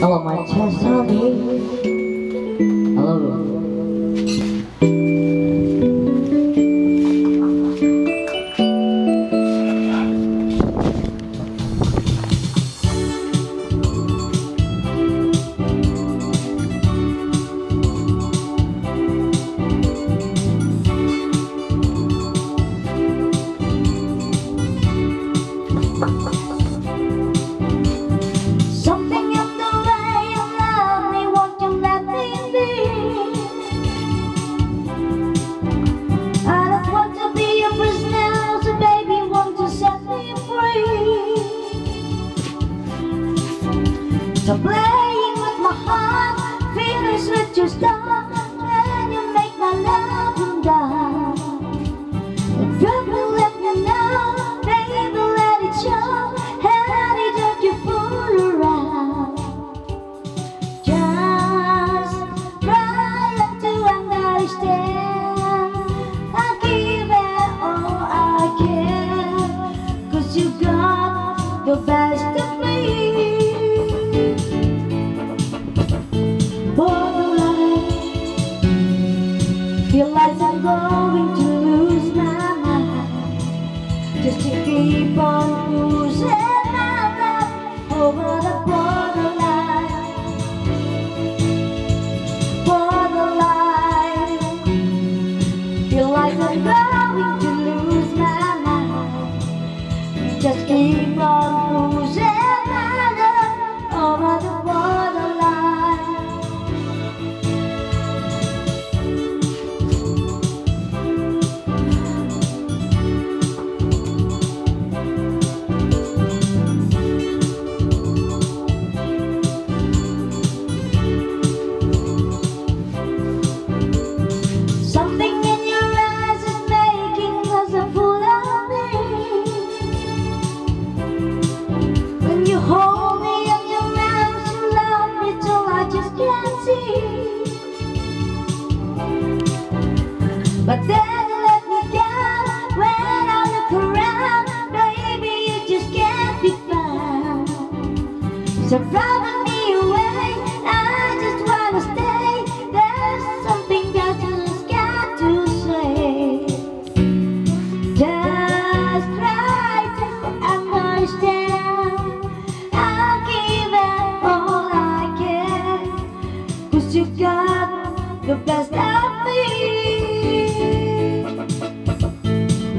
Hello, my chest, honey. Hello. So playing with my heart, fingers with your done. και στην τύπα που ζεμάτα ο But then let me down when I look around Baby, you just can't be found. So drive me away, I just wanna stay. There's something I just got to say Just try to understand. I'll give it all I can. Cause you got the best